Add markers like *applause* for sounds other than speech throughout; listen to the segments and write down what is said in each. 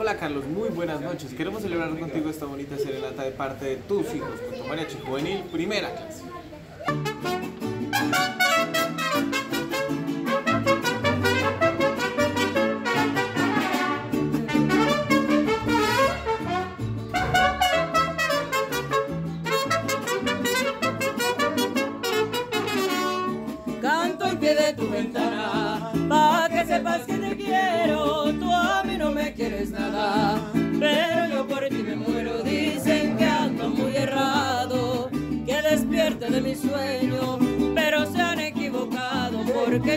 Hola Carlos, muy buenas noches. Queremos celebrar contigo esta bonita serenata de parte de tus hijos con tu mariachi juvenil primera clase.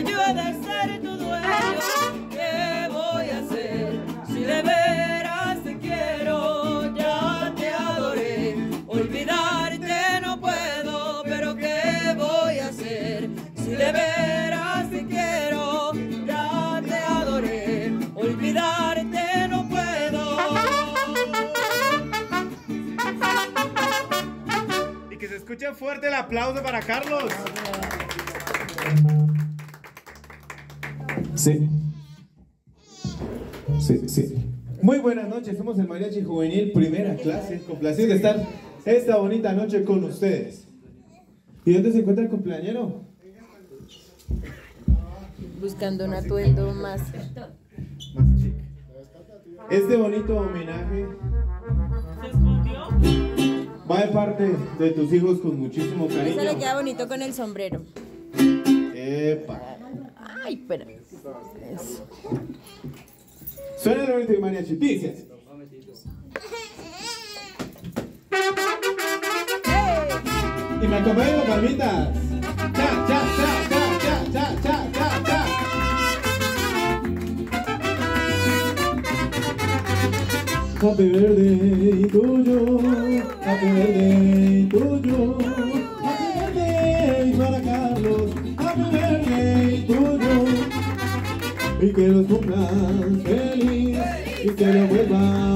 Yo he de ser tu dueño, ¿qué voy a hacer si de veras te quiero? Ya te adoré, olvidarte no puedo, pero ¿qué voy a hacer? Si de veras te quiero, ya te adoré, olvidarte no puedo. Y que se escuche fuerte el aplauso para Carlos. Sí, sí. Muy buenas noches, somos el Mariachi Juvenil Primera Clase. Complacido de estar esta bonita noche con ustedes. ¿Y dónde se encuentra el cumpleañero? Buscando un atuendo más. Más chic. Este bonito homenaje va de parte de tus hijos con muchísimo Eso le cariño. queda bonito con el sombrero. Epa. Ay, pero. Eso. Suena de mariachi. Dice. Y me acompañan las palmitas. Cha, cha, cha, cha, cha, cha, cha, cha, cha. Happy birthday to you, happy birthday to you, quero é o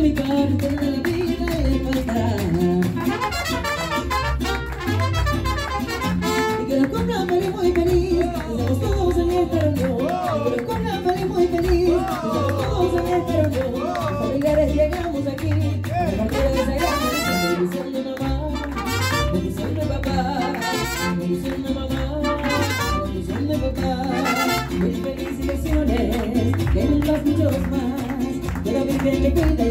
me, God.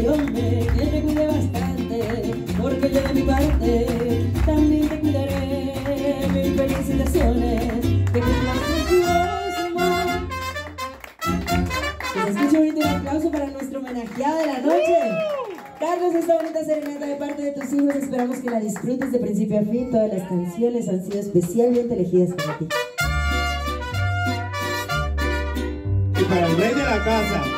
Hombre, que te cuide bastante. Porque yo de mi parte también te cuidaré. Mil felicitaciones. Que cumplas. Que se escuche bonito un aplauso para nuestro homenajeado de la noche. Carlos, esta bonita serenata de parte de tus hijos, esperamos que la disfrutes de principio a fin. Todas las canciones han sido especialmente elegidas para ti. Y para el rey de la casa.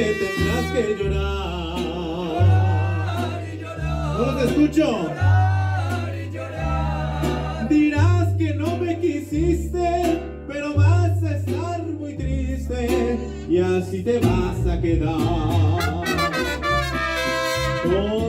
Que tendrás que llorar. No te escucho. Dirás que no me quisiste, pero vas a estar muy triste y así te vas a quedar. Con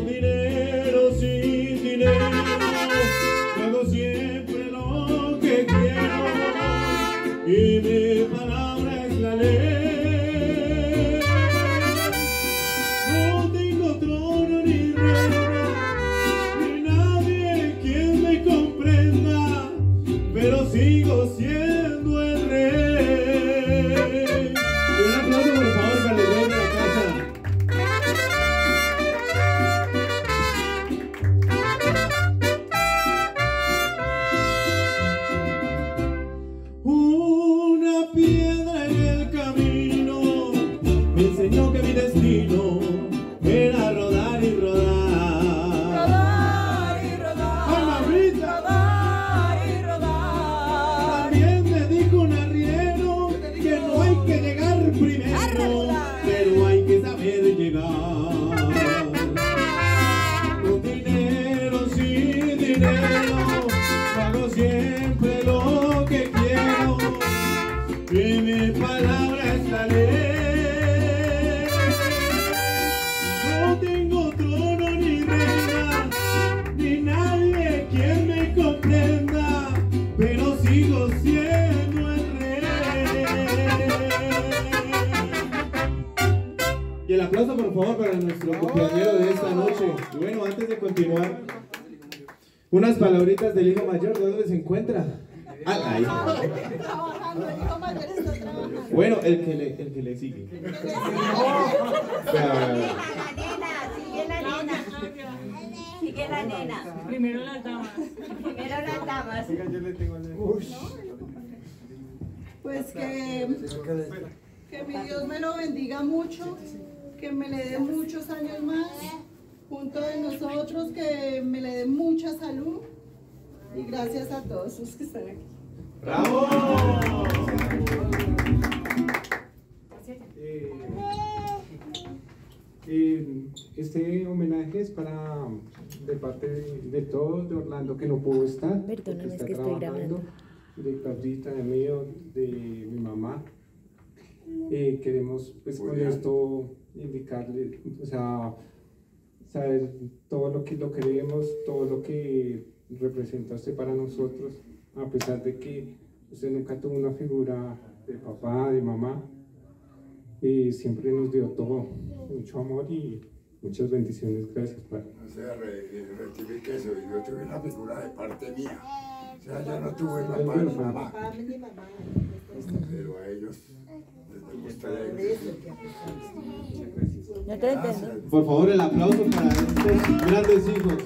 favor para nuestro cumpleañero de esta noche. Y bueno, antes de continuar, unas palabritas del hijo mayor, ¿de dónde se encuentra? Ah, ahí. Bueno, el que le, el que le sigue. O sea, Sigue la nena, sigue la nena. Primero las damas. Primero las damas. Pues que, que mi Dios me lo bendiga mucho, que me le dé muchos años más junto de nosotros, que me le dé mucha salud y gracias a todos los que están aquí. Eh, este homenaje es para de parte de, de todos, de Orlando que no pudo estar, Perdóname, es está que estoy trabajando, grabando. de Claudita, de mío, de mi mamá. Eh, queremos pues con esto indicarle, o sea, saber todo lo que lo queremos, todo lo que representa usted para nosotros, a pesar de que usted nunca tuvo una figura de papá, de mamá, y siempre nos dio todo, mucho amor y muchas bendiciones. Gracias, Padre. O sea, re- rectifique eso, yo tuve una figura de parte mía. O sea, yo no tuve papá ni mamá, pero a ellos les gustaría entiendo. por favor, el aplauso para estos grandes hijos.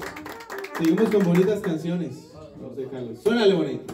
Seguimos con bonitas canciones. José Carlos. Suénale bonito.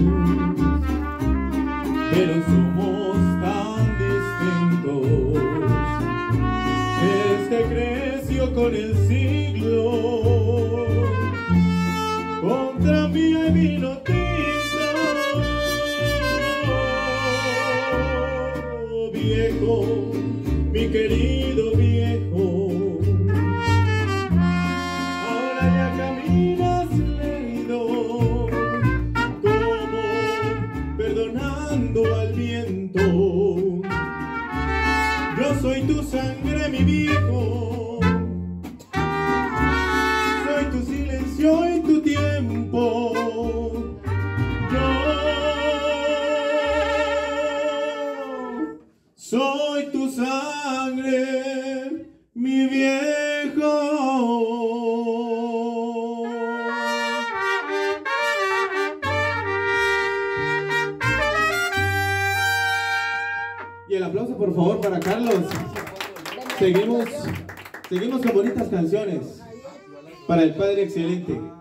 pero somos tan distintos. Este creció con el para el Padre Excelente.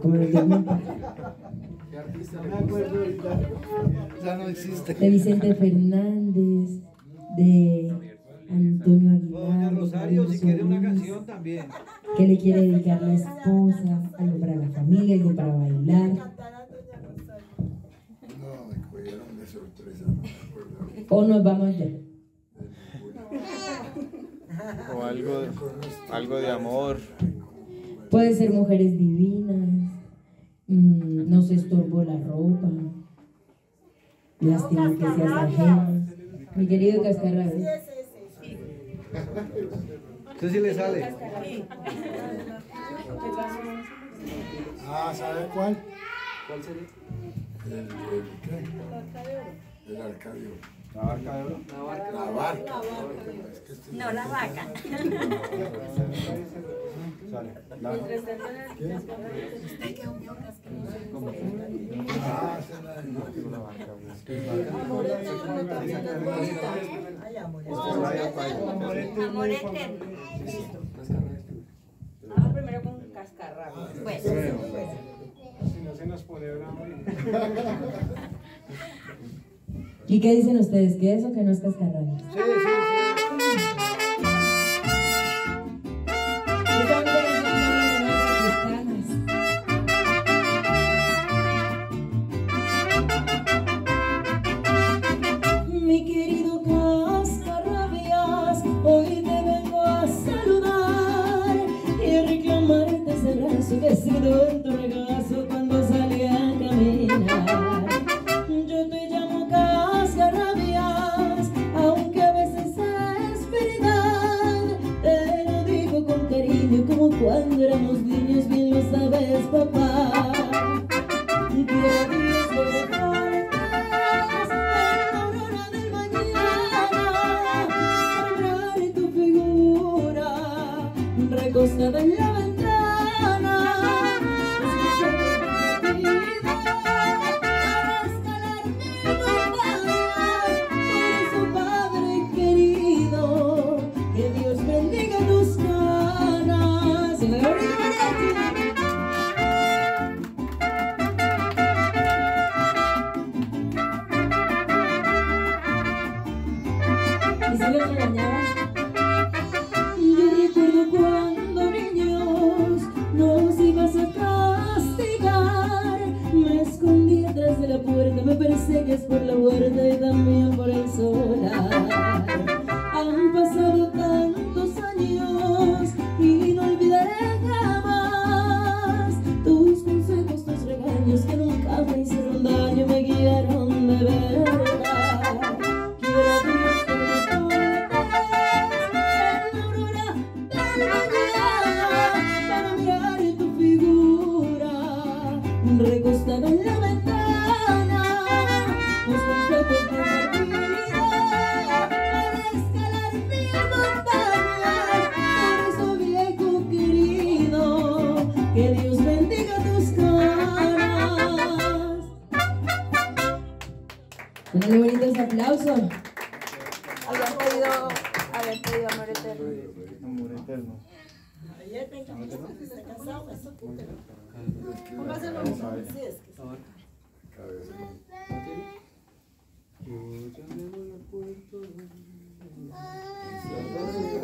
Como el de mi padre. No me acuerdo ahorita. Ya no existe. de Vicente Fernández, de Antonio Aguilar. Doña de Rosario, si quiere una canción también. que le quiere dedicar la esposa, algo para la familia, algo para bailar. No, me cogieron de sorpresa, no me acuerdo. O nos vamos ya. O algo, de- algo de amor. Puede ser mujeres divinas, mm, no se estorbó la ropa, lástima que seas ajena. Mi querido Cascarrabias. ¿Usted sí le sale? Ah, ¿sabe cuál? ¿Cuál sería? El, el, ¿qué? El Arcadio. La barca de oro. La barca. La barca. No, la vaca. Sale. Mientras tanto, Ah, la la la cuenta. Ay, primero con Si no se nos pone. *laughs* ¿Y qué dicen ustedes? ¿Que eso que no es cascarrabia? Sí, sí, sí. Mi querido cascarrabias, hoy te vengo a saludar y reclamarte ese brazo que ha sido en tu regalo. Denle bonito ese aplauso. Habían pedido, haber pedido amor eterno. Amor eterno. Ayer me encantó. ¿Está casado? Eso ¿Cómo hace lo mismo? Sí, es que. Yo ya me voy a puerto.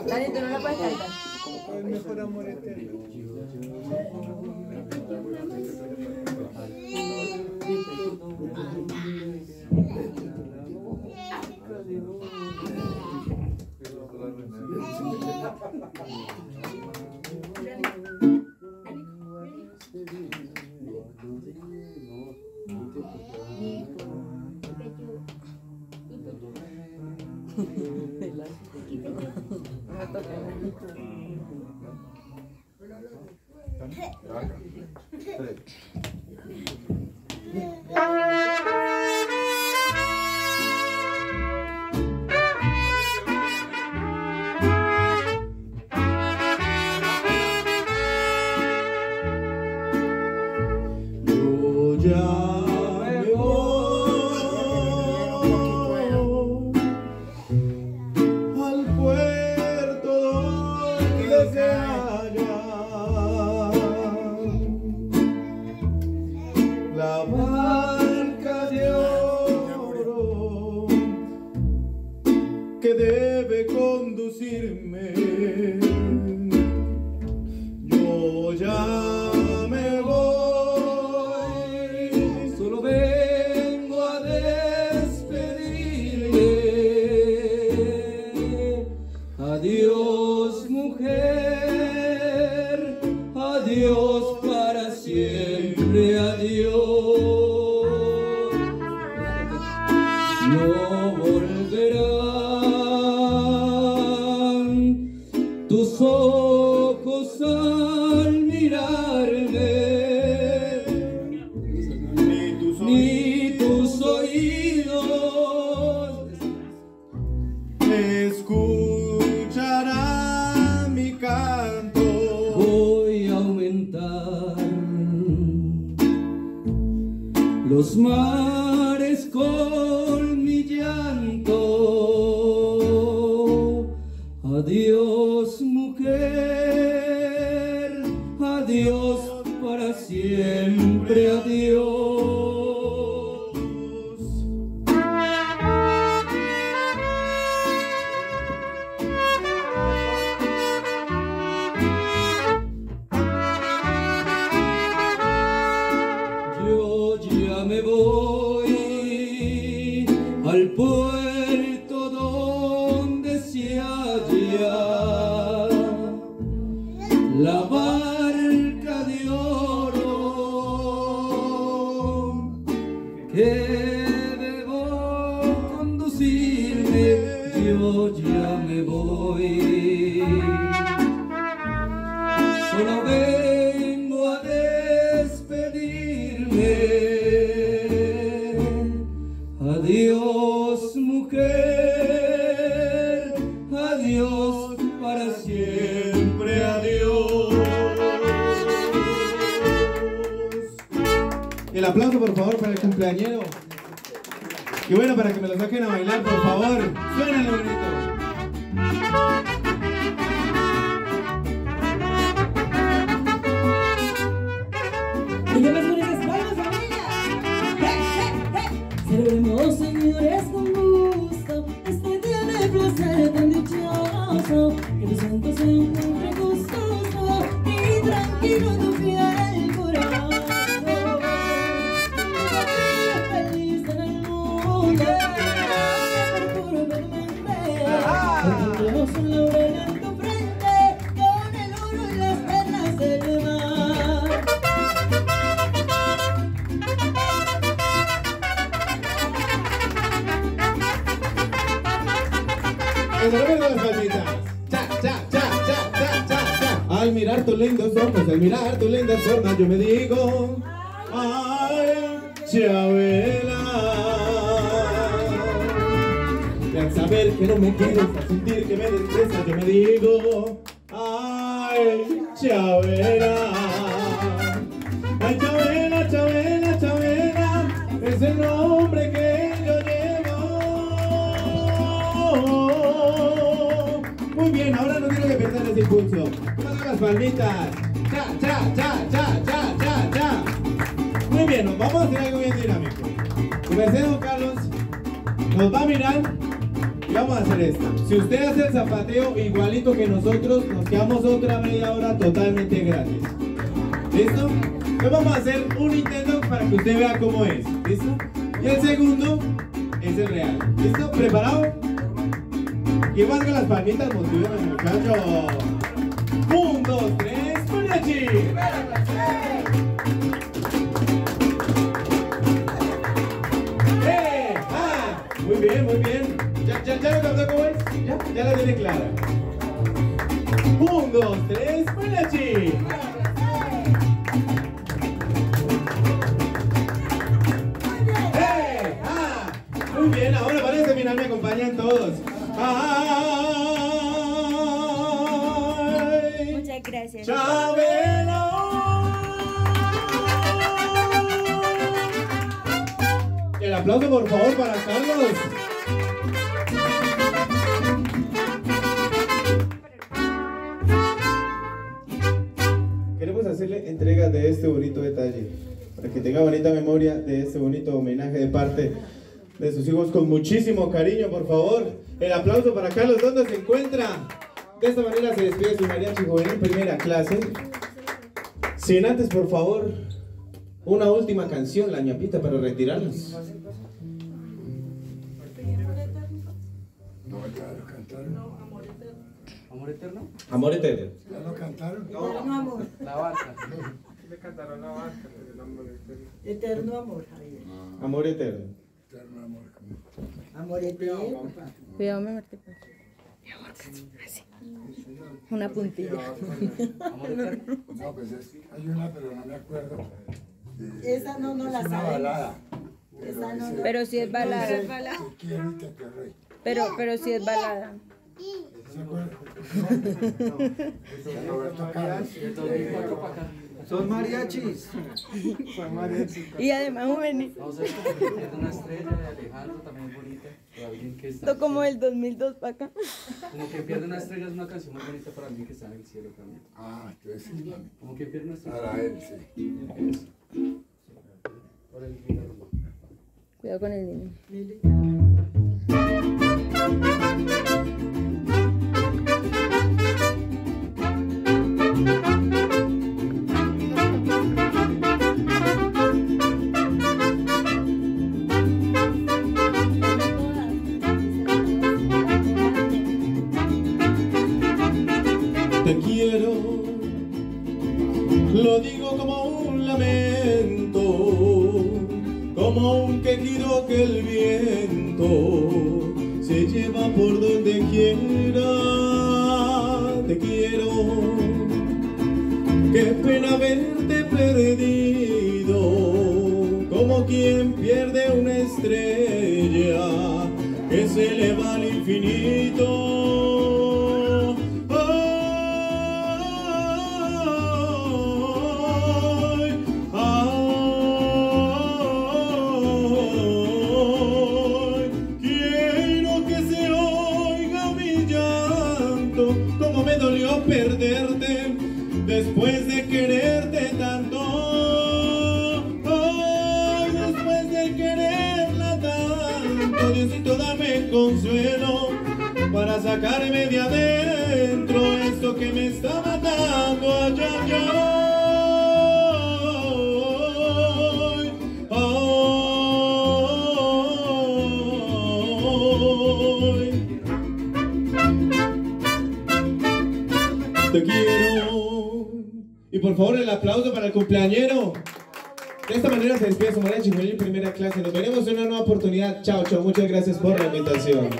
Dani, tú no la puedes cantar. El mejor amor eterno. Thank you. Adiós mujer, adiós para siempre, adiós. Cumpleañero. Y bueno, para que me Tendremos un laurel en tu frente con el oro y las perlas del mar. Enhorabuena las palmitas. Cha, cha, cha, cha, cha, cha, cha. Al mirar tus lindos ojos, al mirar tus lindas formas, yo me digo, ay, Chabela. Saber que no me quieres, al sentir que me desprecias, yo me digo, ay, Chabela. Ay, Chabela, Chabela, Chabela, es el nombre que yo llevo. Muy bien, ahora no quiero que pierdan ese impulso. Pongan las palmitas. Cha, cha, cha, cha, cha, cha, cha. Muy bien, nos vamos a hacer algo bien dinámico. Don Carlos, nos va a mirar y vamos a hacer esto. Si usted hace el zapateo igualito que nosotros, nos quedamos otra media hora totalmente gratis. ¿Listo? Entonces vamos a hacer un intento para que usted vea cómo es. ¿Listo? Y el segundo es el real. ¿Listo? ¿Preparado? Y más que las palmitas motiven al muchacho. Un, dos, tres, mariachi. ¿Ya? La tiene clara. Un, dos, tres, mariachi. ¡Eh! ¡Ah! Muy bien, ahora para este final me acompañan todos. ¡Ay! Muchas gracias. ¡Chabelo! El aplauso por favor para Carlos. Hacerle entrega de este bonito detalle, para que tenga bonita memoria de este bonito homenaje de parte de sus hijos con muchísimo cariño, por favor. El aplauso para Carlos, ¿dónde se encuentra? De esta manera se despide su mariachi juvenil primera clase. Sin antes, por favor, una última canción, la ñapita, para retirarnos. ¿Amor eterno? Amor eterno. ¿Ya lo cantaron? Eterno amor. La barca. Le cantaron la barca, el amor eterno. Eterno amor, Javier. Amor eterno. Eterno amor. Amor eterno. Cuidado, me marqué. Así. Una puntilla. No, pues es, hay una, pero no me acuerdo. Esa no, no la es una sabemos. balada. Esa no, dice, Pero sí es balada. dice, Te quiero y te querré. Pero, pero sí es balada. ¿Se acuerdan? De Roberto Carlos. Son mariachis. Son mariachis. Y además juvenil. Vamos a ver como que una estrella de Alejandro, también es bonita. Que está. Esto como el 2002 para acá. Como que pierde una estrella es una canción muy bonita para alguien que está en el cielo también. Ah, entonces sí. Como que pierde una estrella. Para él, sí. Cuidado con el niño. cumpleañero. De esta manera se despide su manera de primera clase. Nos veremos en una nueva oportunidad. Chao, chao. Muchas gracias por la invitación.